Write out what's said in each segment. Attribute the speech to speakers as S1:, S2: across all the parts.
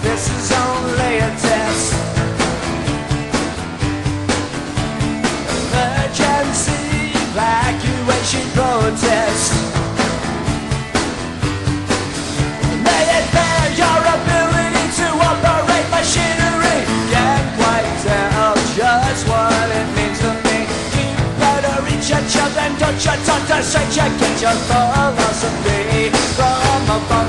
S1: this is only a test. Emergency evacuation protest. May it your ability to operate machinery. Just what it means to me. You better reach your don't you talk to straight, you get your philosophy from a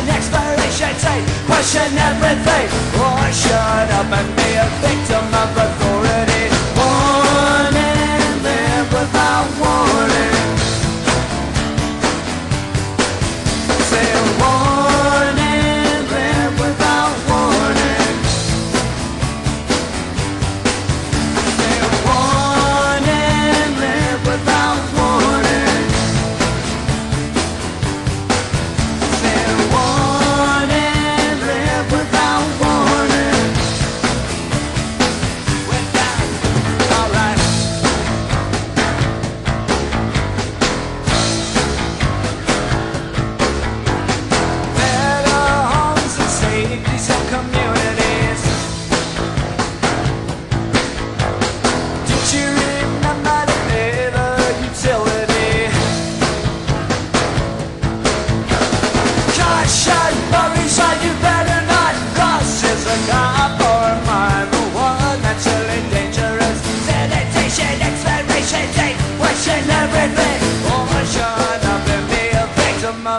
S1: Sanitation, expiration date. Question everything. Or shut up and be a victim of authority.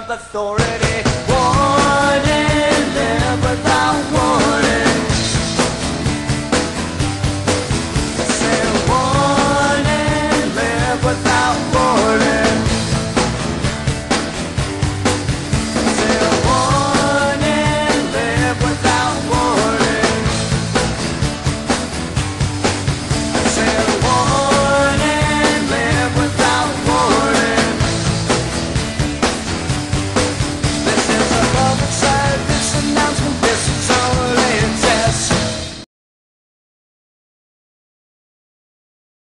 S1: Of authority. Warning, live without warning.